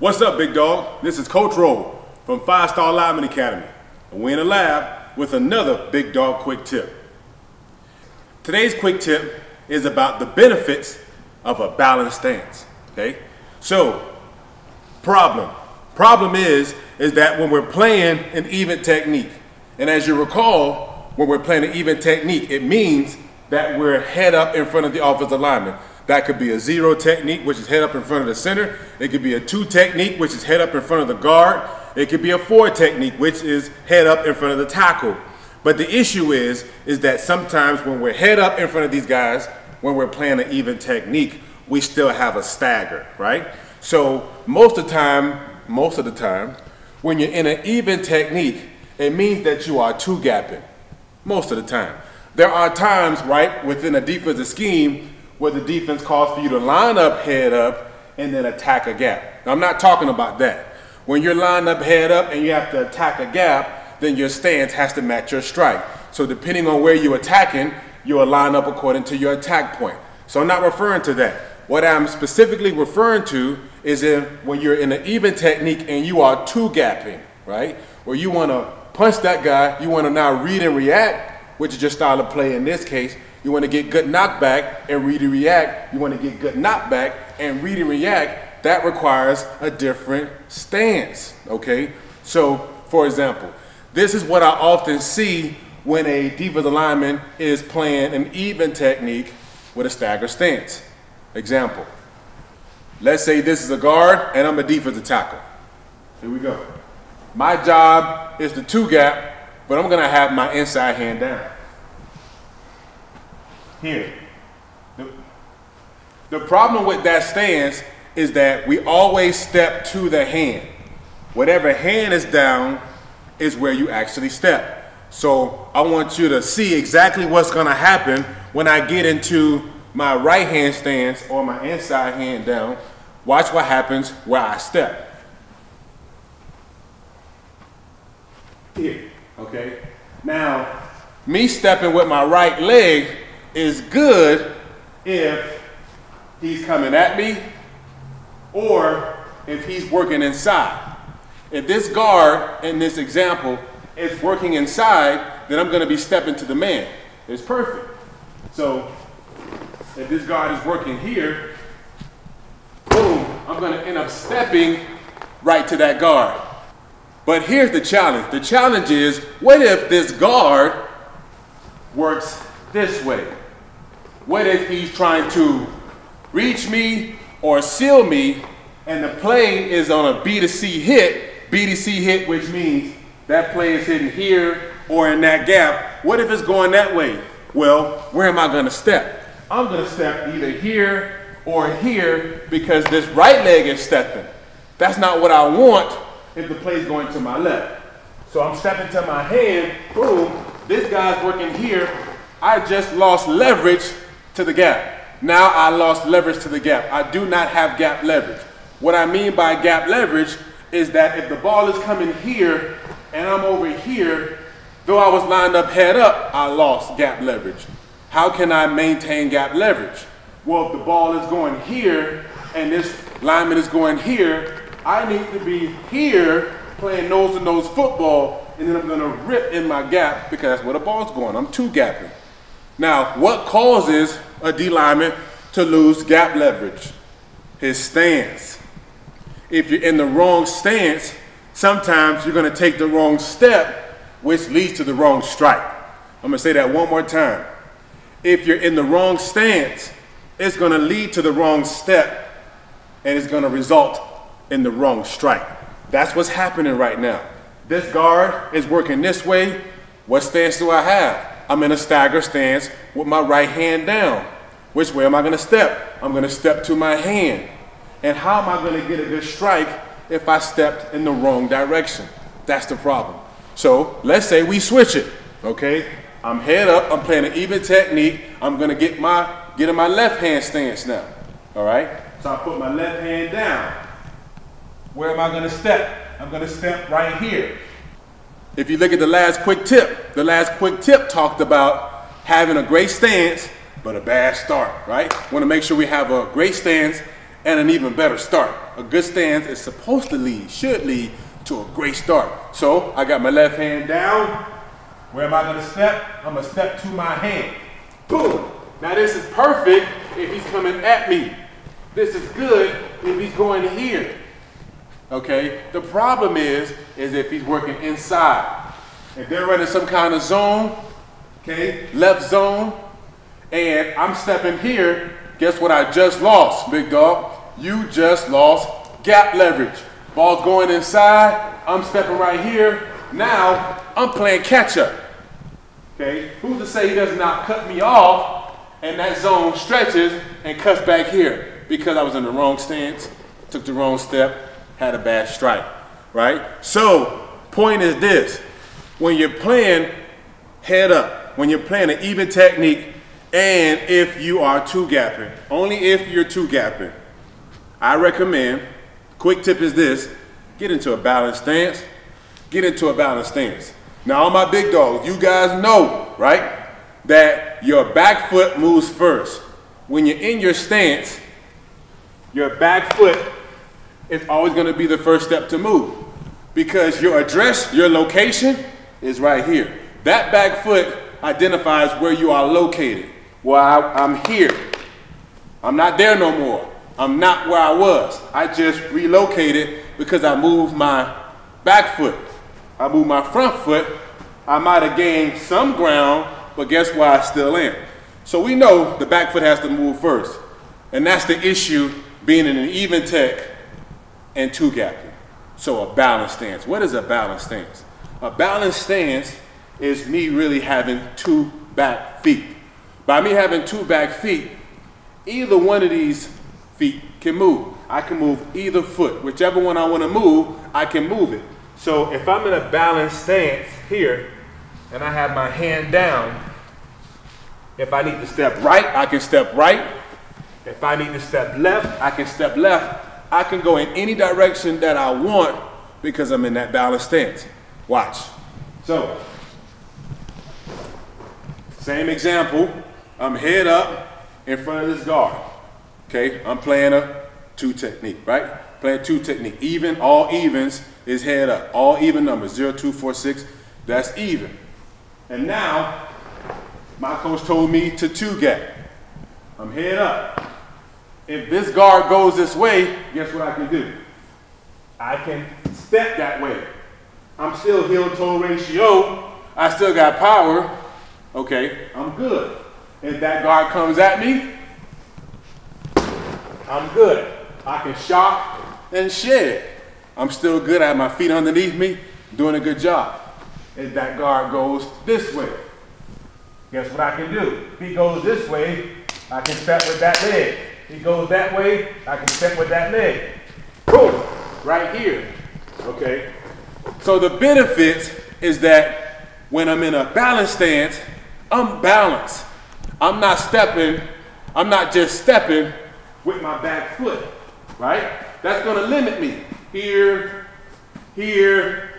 What's up, big dog? This is Coach Rolle from Five Star Linemen Academy. And we're in the lab with another big dog quick tip. Today's quick tip is about the benefits of a balanced stance. Okay? So, problem. Problem is, is that when we're playing an even technique, and as you recall, when we're playing an even technique, it means that we're head up in front of the offensive lineman. That could be a zero technique, which is head up in front of the center. It could be a two technique, which is head up in front of the guard. It could be a four technique, which is head up in front of the tackle. But the issue is, is that sometimes when we're head up in front of these guys, when we're playing an even technique, we still have a stagger, right? So most of the time, most of the time, when you're in an even technique, it means that you are two gapping. Most of the time. There are times, right, within a defensive scheme where the defense calls for you to line up head up and then attack a gap. Now, I'm not talking about that. When you're lined up head up and you have to attack a gap, then your stance has to match your strike. So depending on where you're attacking, you'll line up according to your attack point. So I'm not referring to that. What I'm specifically referring to is in when you're in an even technique and you are two gapping, right? Where you want to punch that guy, you want to now read and react, which is your style of play in this case, you want to get good knockback and read and react. You want to get good knockback and read and react. That requires a different stance, okay? So, for example, this is what I often see when a defensive lineman is playing an even technique with a stagger stance. Example, let's say this is a guard and I'm a defensive tackle. Here we go. My job is the two gap, but I'm gonna have my inside hand down here. The, the problem with that stance is that we always step to the hand. Whatever hand is down is where you actually step. So I want you to see exactly what's gonna happen when I get into my right hand stance or my inside hand down. Watch what happens where I step. Here, okay? Now, me stepping with my right leg is good if he's coming at me or if he's working inside. If this guard in this example is working inside, then I'm going to be stepping to the man. It's perfect. So if this guard is working here, boom, I'm going to end up stepping right to that guard. But here's the challenge. The challenge is, what if this guard works this way? What if he's trying to reach me or seal me and the play is on a B to C hit, B to C hit, which means that play is hitting here or in that gap. What if it's going that way? Well, where am I gonna step? I'm gonna step either here or here because this right leg is stepping. That's not what I want if the play is going to my left. So I'm stepping to my hand, boom, this guy's working here. I just lost leverage to the gap. Now I lost leverage to the gap. I do not have gap leverage. What I mean by gap leverage is that if the ball is coming here and I'm over here, though I was lined up head up, I lost gap leverage. How can I maintain gap leverage? Well, if the ball is going here and this lineman is going here, I need to be here playing nose to nose football and then I'm gonna rip in my gap because that's where the ball's going. I'm two gapping. Now, what causes a D lineman to lose gap leverage? His stance. If you're in the wrong stance, sometimes you're going to take the wrong step, which leads to the wrong strike. I'm going to say that one more time. If you're in the wrong stance, it's going to lead to the wrong step, and it's going to result in the wrong strike. That's what's happening right now. This guard is working this way. What stance do I have? I'm in a stagger stance with my right hand down. Which way am I gonna step? I'm gonna step to my hand. And how am I gonna get a good strike if I stepped in the wrong direction? That's the problem. So let's say we switch it, okay? I'm head up, I'm playing an even technique. I'm gonna get my, get in my left hand stance now, all right? So I put my left hand down. Where am I gonna step? I'm gonna step right here. If you look at the last quick tip, the last quick tip talked about having a great stance, but a bad start, right? Want to make sure we have a great stance and an even better start. A good stance is supposed to lead, should lead to a great start. So I got my left hand down. Where am I gonna step? I'm gonna step to my hand. Boom. Now this is perfect if he's coming at me. This is good if he's going here. Okay? The problem is, is if he's working inside. If they're running some kind of zone, okay, left zone, and I'm stepping here, guess what I just lost, big dog? You just lost gap leverage. Ball's going inside, I'm stepping right here. Now, I'm playing catch up. Okay, who's to say he does not cut me off and that zone stretches and cuts back here because I was in the wrong stance, took the wrong step, had a bad strike, right? So, point is this, when you're playing head up, when you're playing an even technique, and if you are two gapping, only if you're two gapping, I recommend, quick tip is this, get into a balanced stance, get into a balanced stance. Now all my big dogs, you guys know, right, that your back foot moves first. When you're in your stance, your back foot is always gonna be the first step to move because your address, your location is right here. That back foot identifies where you are located. Well, I, am here. I'm not there no more. I'm not where I was. I just relocated because I moved my back foot. I moved my front foot. I might have gained some ground, but guess where I still am? So we know the back foot has to move first. And that's the issue being in an even tech and two gapping. So a balanced stance. What is a balanced stance? A balanced stance is me really having two back feet. By me having two back feet, either one of these feet can move. I can move either foot. Whichever one I want to move, I can move it. So if I'm in a balanced stance here, and I have my hand down, if I need to step right, I can step right. If I need to step left, I can step left. I can go in any direction that I want because I'm in that balanced stance. Watch. So, same example. I'm head up in front of this guard. Okay, I'm playing a two technique, right? Playing two technique. Even, all evens is head up. All even numbers, zero, two, four, six, that's even. And now, my coach told me to two gap. I'm head up. If this guard goes this way, guess what I can do? I can step that way. I'm still heel toe ratio. I still got power. Okay, I'm good. If that guard comes at me, I'm good. I can shock and shed. I'm still good. I have my feet underneath me, doing a good job. If that guard goes this way, guess what I can do? If he goes this way, I can step with that leg. He goes that way, I can step with that leg. Boom, right here. Okay. So the benefits is that when I'm in a balance stance, I'm balanced. I'm not stepping, I'm not just stepping with my back foot, right? That's gonna limit me here, here,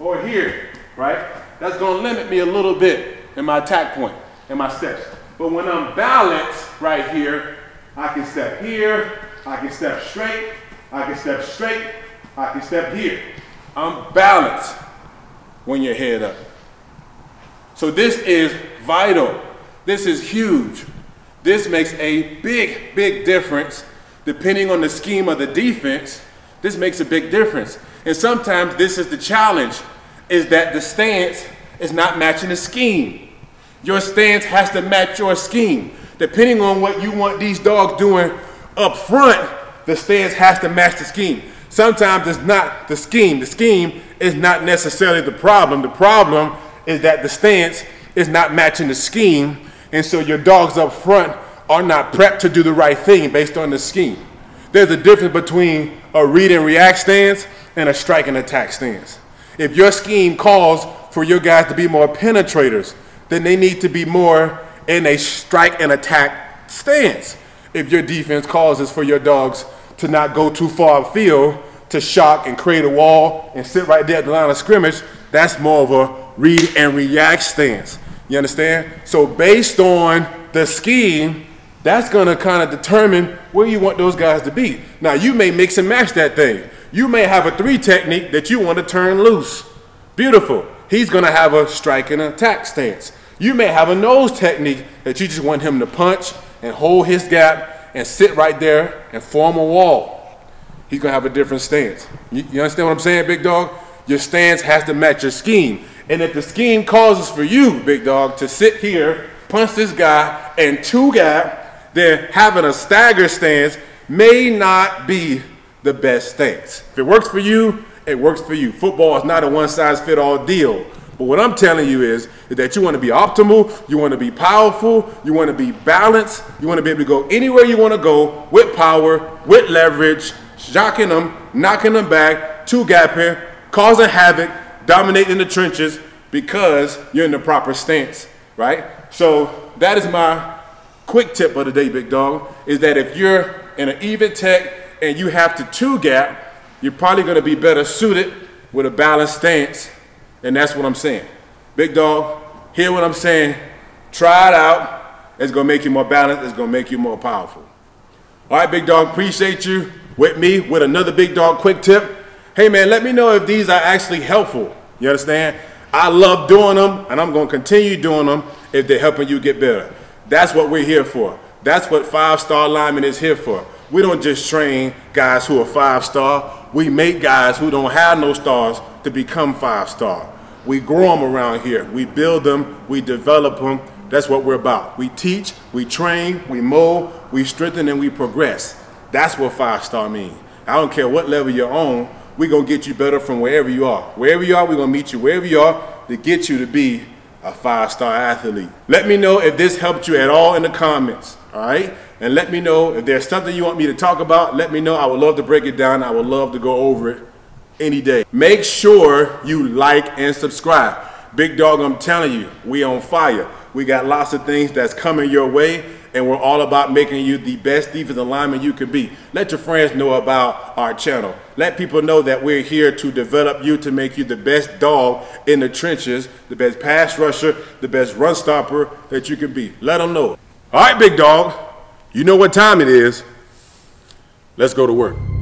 or here, right? That's gonna limit me a little bit in my attack point, in my steps. But when I'm balanced right here, I can step here, I can step straight, I can step straight, I can step here. I'm balanced when you're head up. So this is vital. This is huge. This makes a big, big difference depending on the scheme of the defense. This makes a big difference. And sometimes this is the challenge, is that the stance is not matching the scheme. Your stance has to match your scheme. Depending on what you want these dogs doing up front, the stance has to match the scheme. Sometimes it's not the scheme. The scheme is not necessarily the problem. The problem is that the stance is not matching the scheme, and so your dogs up front are not prepped to do the right thing based on the scheme. There's a difference between a read and react stance and a strike and attack stance. If your scheme calls for your guys to be more penetrators, then they need to be more in a strike and attack stance. If your defense calls for your dogs to not go too far field to shock and create a wall and sit right there at the line of scrimmage, that's more of a read and react stance. You understand? So based on the scheme, That's gonna kind of determine where you want those guys to be. Now you may mix and match that thing. You may have a three technique that you want to turn loose. Beautiful. He's gonna have a strike and attack stance. You may have a nose technique that you just want him to punch and hold his gap and sit right there and form a wall. He's gonna have a different stance. You, you understand what I'm saying, big dog? Your stance has to match your scheme. And if the scheme causes for you, big dog, to sit here, punch this guy, and two gap, then having a stagger stance may not be the best stance. If it works for you, it works for you. Football is not a one size fit all deal. But what I'm telling you is, that you want to be optimal, you want to be powerful, you want to be balanced, you want to be able to go anywhere you want to go with power, with leverage, shocking them, knocking them back, two gap gapping, causing havoc, dominating the trenches because you're in the proper stance, right? So that is my quick tip of the day, big dog, is that if you're in an even tech and you have to two gap, you're probably gonna be better suited with a balanced stance. And that's what I'm saying. Big dog, hear what I'm saying, try it out. It's gonna make you more balanced, it's gonna make you more powerful. All right, big dog, appreciate you with me with another big dog quick tip. Hey man, let me know if these are actually helpful. You understand? I love doing them and I'm gonna continue doing them if they're helping you get better. That's what we're here for. That's what five star lineman is here for. We don't just train guys who are five star. We make guys who don't have no stars to become five star. We grow them around here. We build them, we develop them. That's what we're about. We teach, we train, we mold, we strengthen, and we progress. That's what five star means. I don't care what level you're on, we're gonna get you better from wherever you are. Wherever you are, we're gonna meet you wherever you are to get you to be a five star athlete. Let me know if this helped you at all in the comments, all right? And let me know if there's something you want me to talk about, let me know. I would love to break it down. I would love to go over it any day. Make sure you like and subscribe. Big dog, I'm telling you, we on fire. We got lots of things that's coming your way and we're all about making you the best defensive lineman you can be. Let your friends know about our channel. Let people know that we're here to develop you to make you the best dog in the trenches, the best pass rusher, the best run stopper that you can be. Let them know. All right, big dog, you know what time it is. Let's go to work.